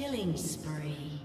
Killing spree.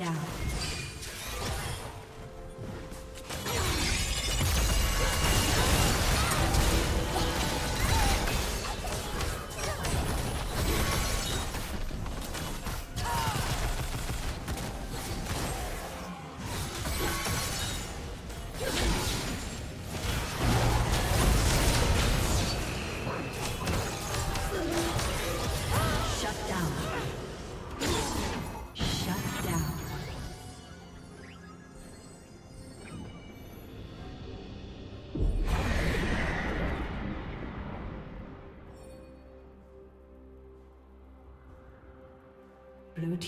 Blue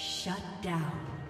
Shut down.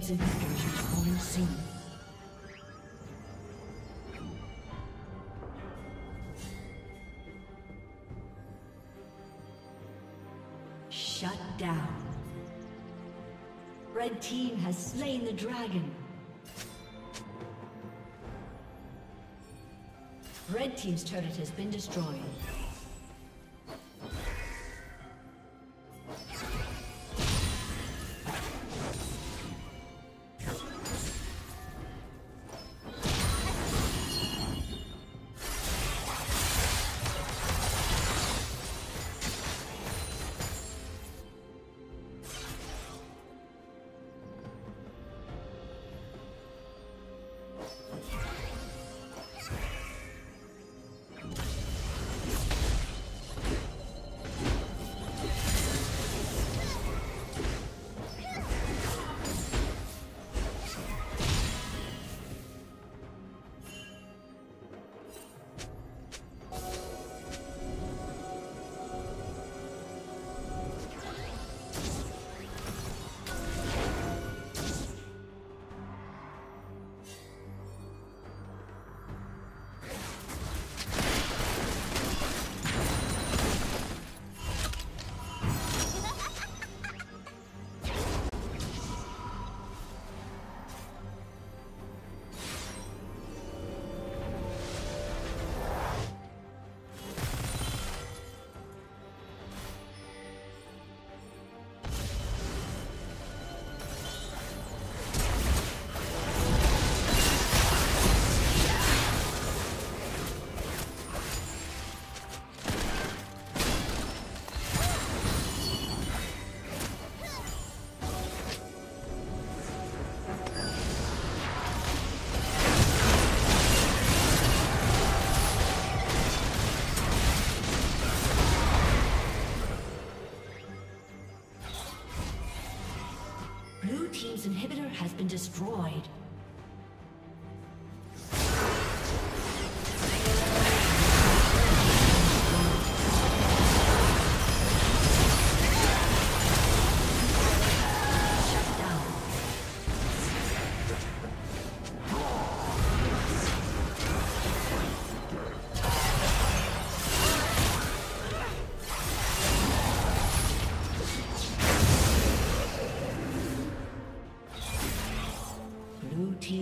Spawning soon. Shut down. Red team has slain the dragon. Red team's turret has been destroyed. Been destroyed.